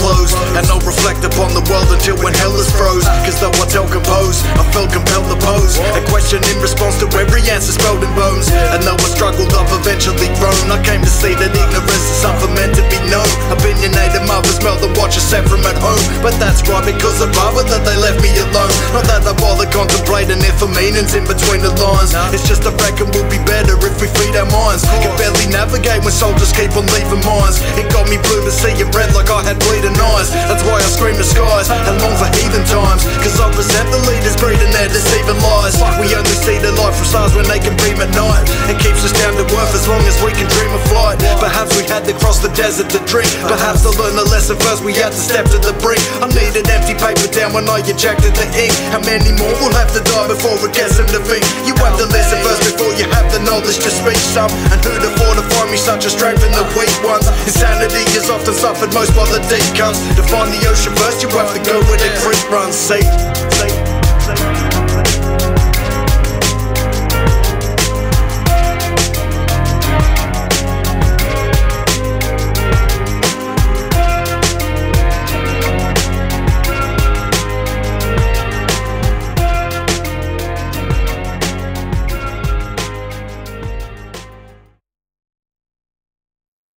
closed And I'll reflect upon the world until when hell is froze. Cause though I don't compose, I feel compelled to pose. A question in response to every answer spelled in bones. And though I struggled, I've eventually grown. I came to see that ignorance is something meant to be known. Opinionated mothers melt the watch us sent from at home. But that's right because I'd rather that they left me alone. Not that I bother contemplating if a meanings in between the lines. It's just a reckon we'll be better if we feed our minds. Can barely navigate when soldiers keep on leaving mines. It got me blue to see eyes. That's why I scream the skies and long for heathen times. Cause I resent the leaders breeding their deceiving lies. We only see the light from stars when they can beam at night. It keeps us down to earth as long as we can dream of flight. Perhaps we had to cross the desert to drink. Perhaps to learn the lesson first we had to step to the brink. I needed empty paper down when I ejected the ink. How many more will have to die before it gets them to think? You have to listen first before you have the knowledge to speak some. And afford to find me such a strength in the weak Often suffered most while the deep comes. To find the ocean first, you have to go where the creek runs. See.